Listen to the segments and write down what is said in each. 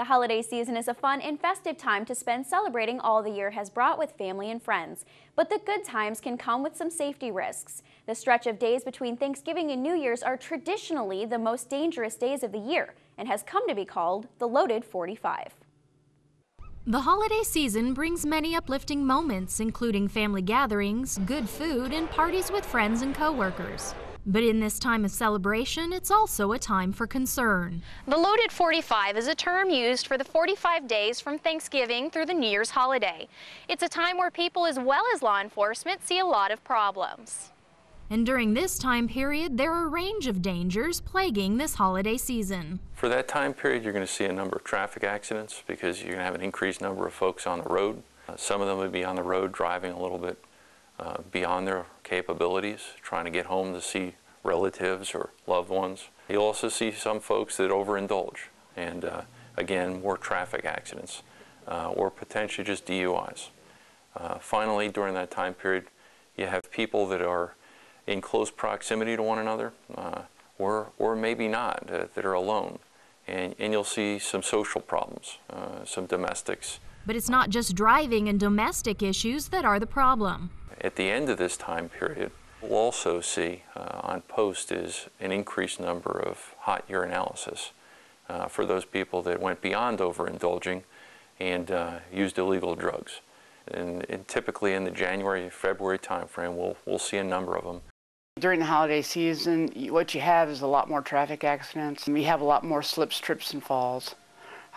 The holiday season is a fun and festive time to spend celebrating all the year has brought with family and friends. But the good times can come with some safety risks. The stretch of days between Thanksgiving and New Year's are traditionally the most dangerous days of the year and has come to be called the Loaded 45. The holiday season brings many uplifting moments, including family gatherings, good food, and parties with friends and coworkers. But in this time of celebration, it's also a time for concern. The loaded 45 is a term used for the 45 days from Thanksgiving through the New Year's holiday. It's a time where people as well as law enforcement see a lot of problems. And during this time period, there are a range of dangers plaguing this holiday season. For that time period, you're going to see a number of traffic accidents because you're going to have an increased number of folks on the road. Uh, some of them would be on the road driving a little bit uh, beyond their capabilities, trying to get home to see relatives or loved ones. You'll also see some folks that overindulge, and uh, again, more traffic accidents uh, or potentially just DUIs. Uh, finally, during that time period, you have people that are in close proximity to one another, uh, or, or maybe not, that are alone. And, and you'll see some social problems, some domestics. But it's not just driving and domestic issues that are the problem. At the end of this time period, we'll also see uh, on post is an increased number of hot urinalysis uh, for those people that went beyond overindulging and uh, used illegal drugs. And, and, typically in the January, February timeframe, we'll, we'll see a number of them. During the holiday season, what you have is a lot more traffic accidents. You have a lot more slips, trips, and falls.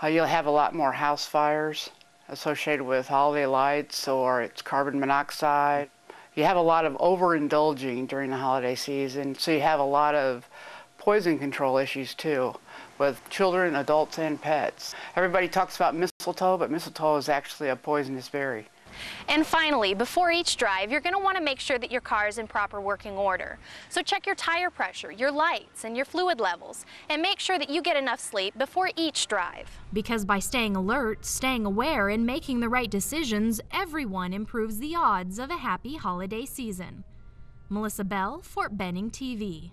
Uh, you'll have a lot more house fires associated with holiday lights or it's carbon monoxide. You have a lot of overindulging during the holiday season, so you have a lot of poison control issues too with children, adults, and pets. Everybody talks about mistletoe, but mistletoe is actually a poisonous berry. And finally, before each drive, you're going to want to make sure that your car is in proper working order. So check your tire pressure, your lights, and your fluid levels, and make sure that you get enough sleep before each drive. Because by staying alert, staying aware, and making the right decisions, everyone improves the odds of a happy holiday season. Melissa Bell, Fort Benning TV.